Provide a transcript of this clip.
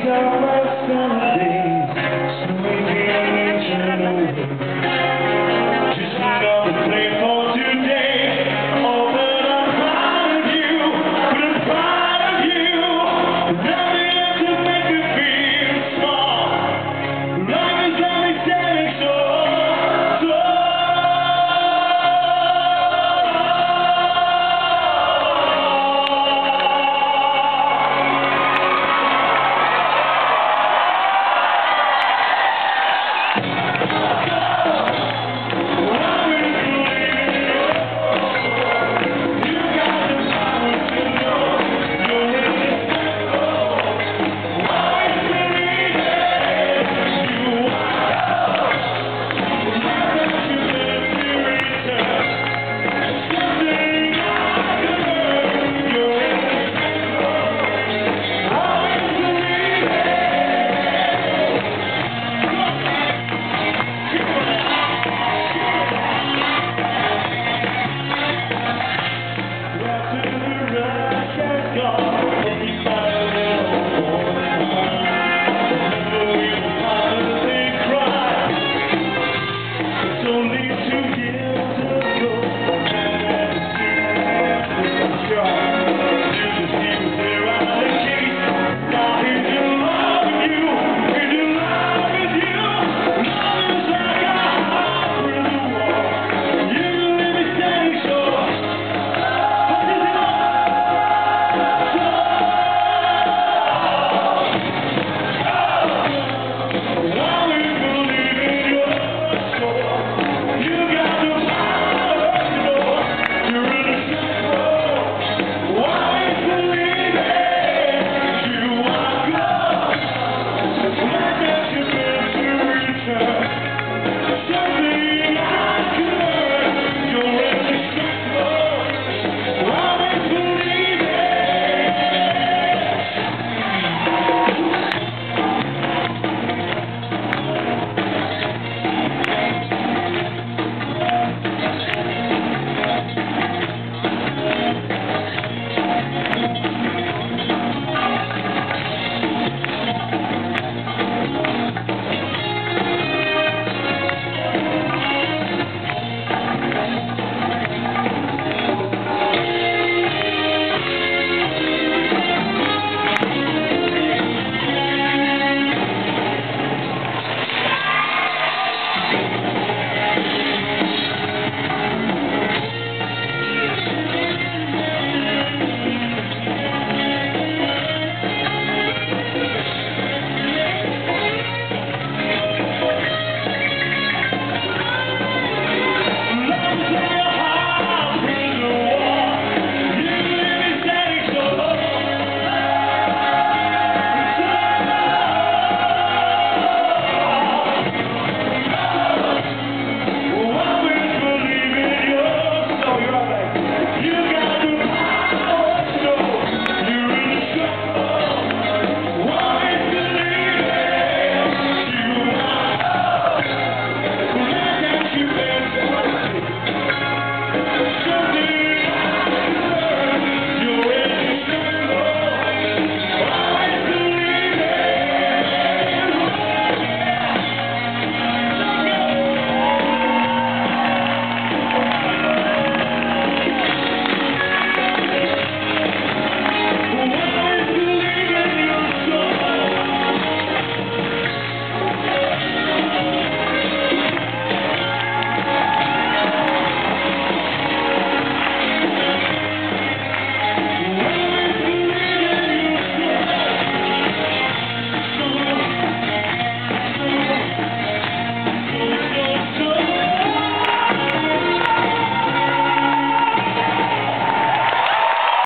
go.